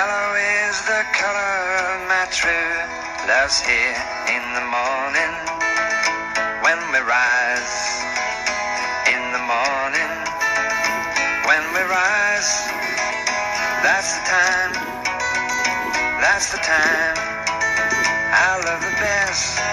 Yellow is the color of my true love's here in the morning when we rise. In the morning when we rise, that's the time, that's the time I love the best.